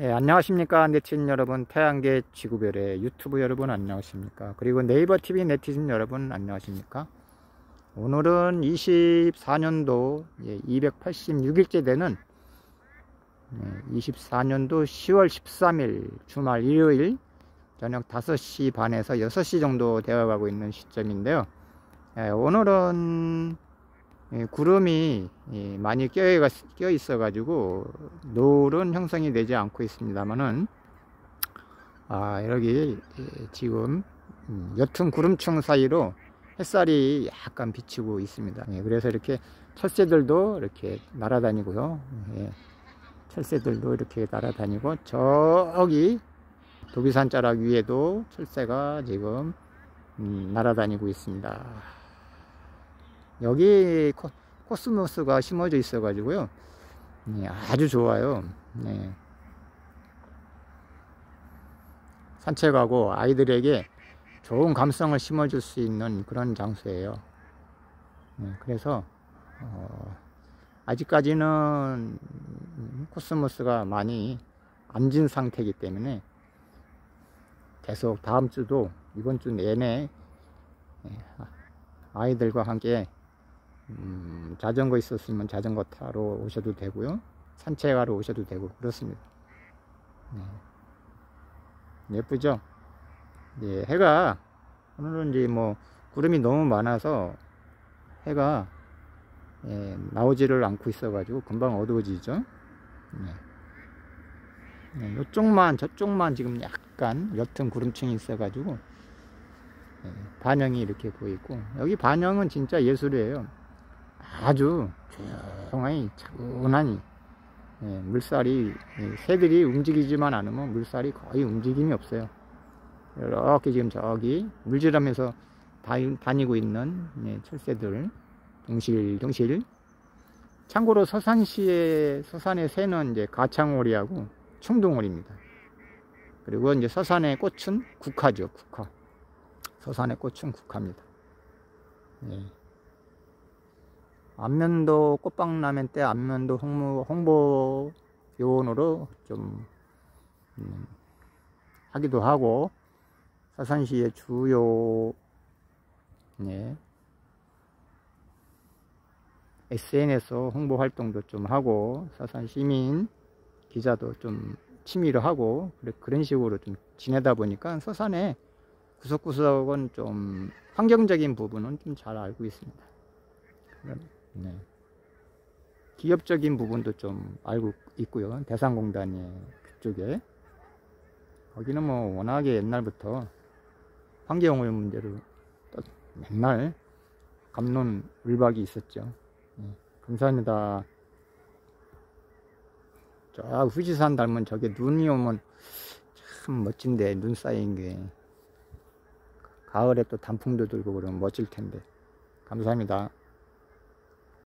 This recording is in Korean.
예, 안녕하십니까 네티즌 여러분 태양계 지구별의 유튜브 여러분 안녕하십니까? 그리고 네이버 TV 네티즌 여러분 안녕하십니까? 오늘은 24년도 예, 286일째 되는 예, 24년도 10월 13일 주말 일요일 저녁 5시 반에서 6시 정도 되어 가고 있는 시점인데요. 예, 오늘은 예, 구름이 예, 많이 껴 있어 가지고 노을은 형성이 되지 않고 있습니다만은 아 여기 예, 지금 음, 옅은 구름층 사이로 햇살이 약간 비치고 있습니다. 그래서 이렇게 철새들도 이렇게 날아다니고요. 철새들도 이렇게 날아다니고 저기 도비산 자락 위에도 철새가 지금 음, 날아다니고 있습니다 여기 코, 코스모스가 심어져 있어 가지고요. 네, 아주 좋아요. 네. 산책하고 아이들에게 좋은 감성을 심어줄 수 있는 그런 장소예요. 네, 그래서 어, 아직까지는 코스모스가 많이 앉은 상태이기 때문에 계속 다음 주도 이번 주 내내 네, 아이들과 함께 음, 자전거 있었으면 자전거 타러 오셔도 되고요. 산책하러 오셔도 되고 그렇습니다. 네. 예쁘죠? 예, 해가 오늘은 이제 뭐 구름이 너무 많아서 해가 예, 나오지를 않고 있어 가지고 금방 어두워지죠? 네. 네, 이쪽만 저쪽만 지금 약간 옅은 구름층이 있어 가지고 예, 반영이 이렇게 보이고 여기 반영은 진짜 예술이에요 아주 조용히 차분하니 예, 물살이 예, 새들이 움직이지만 않으면 물살이 거의 움직임이 없어요. 이렇게 지금 저기 물질하면서 다니고 있는 예, 철새들 동실동실. 참고로 서산시의 서산의 새는 이제 가창오리하고 충동오리입니다. 그리고 이제 서산의 꽃은 국화죠 국화. 서산의 꽃은 국화입니다. 예. 안면도 꽃방라면 때 안면도 홍보, 홍보 요원으로 좀 음, 하기도 하고 사산시의 주요 네, SNS 홍보 활동도 좀 하고 사산 시민 기자도 좀 취미로 하고 그런 식으로 좀 지내다 보니까 서산에 구석구석은 좀 환경적인 부분은 좀 잘 알고 있습니다. 네. 기업적인 부분도 좀 알고 있고요. 대상공단의 그쪽에 거기는 뭐 워낙에 옛날부터 환경오염 문제로 맨날 감론 울박이 있었죠. 네. 감사합니다. 저 후지산 닮은 저게 눈이 오면 참 멋진데 눈 쌓인 게 가을에 또 단풍도 들고 그러면 멋질 텐데 감사합니다.